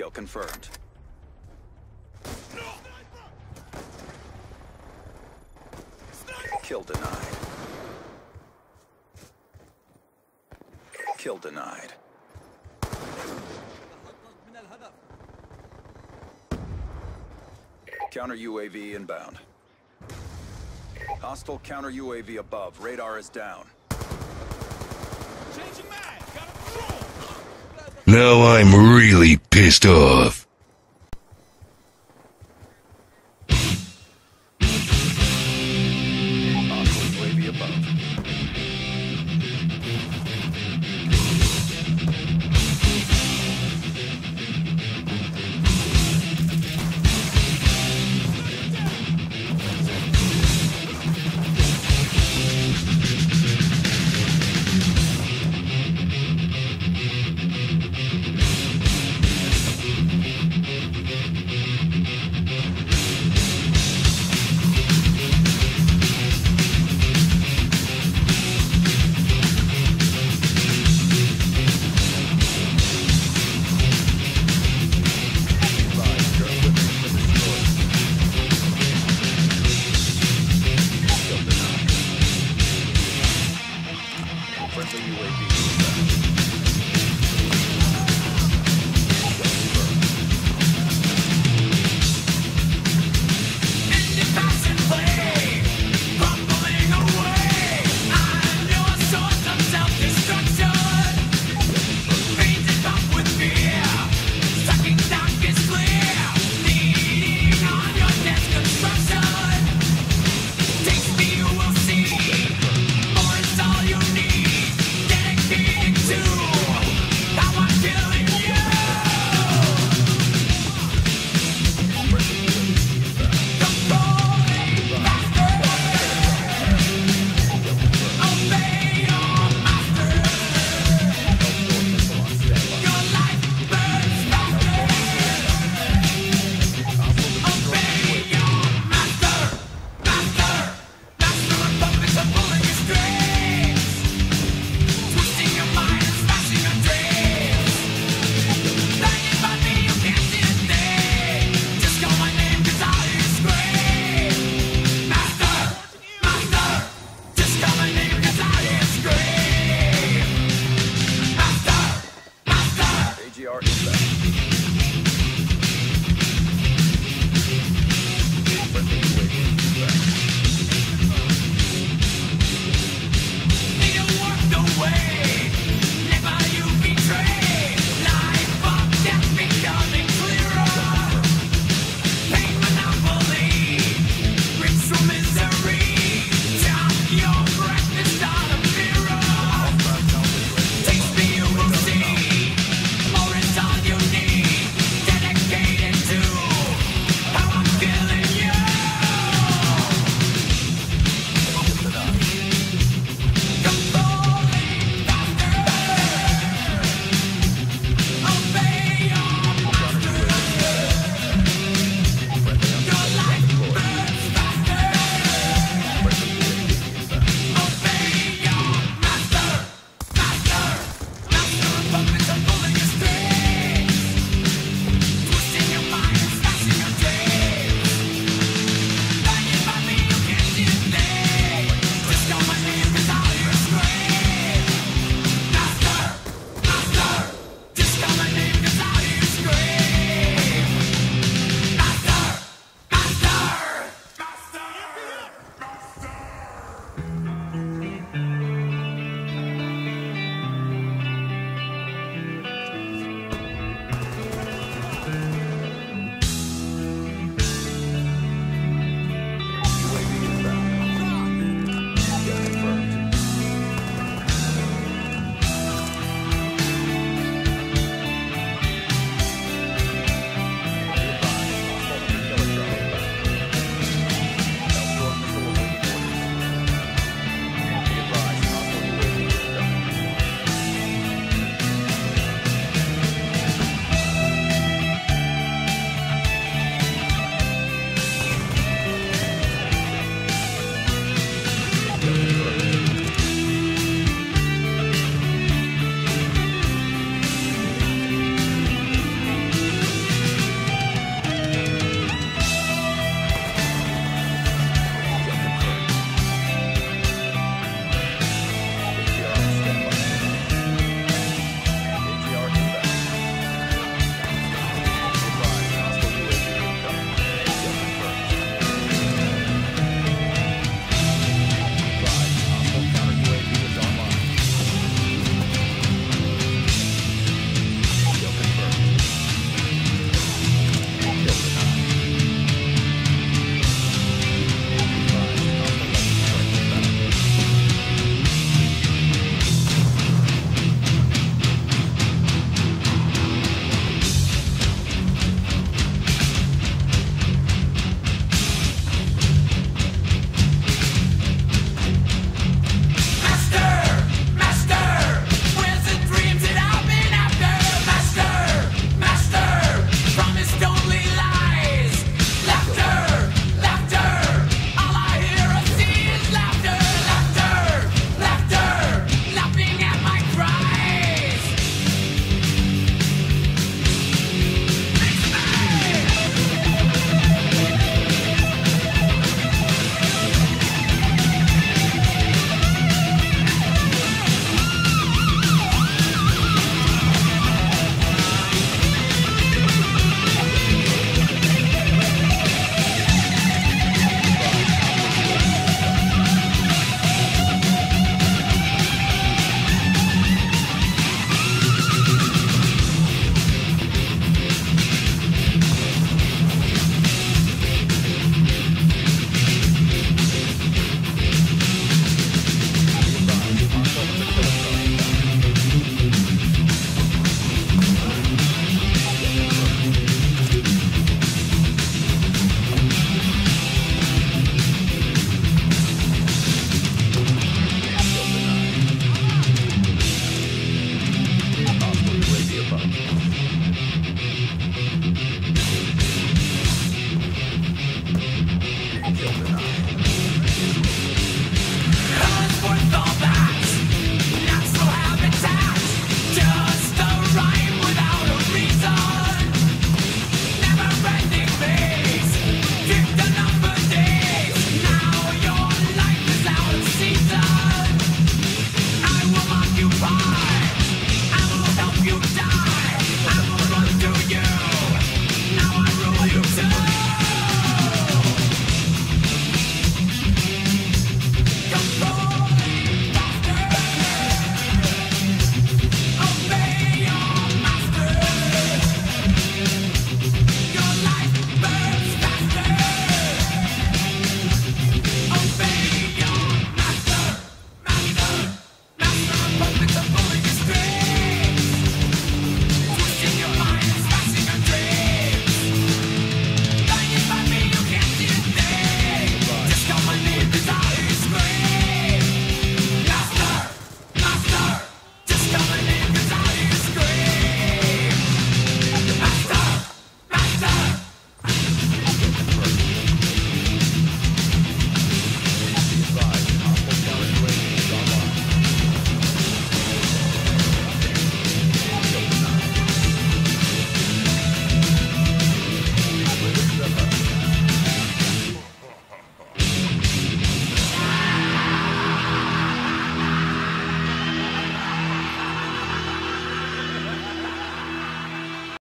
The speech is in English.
Kill confirmed. Kill denied. Kill denied. Counter UAV inbound. Hostile counter UAV above. Radar is down. Now I'm really pissed off.